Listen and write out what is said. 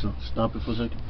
So stop it for a second.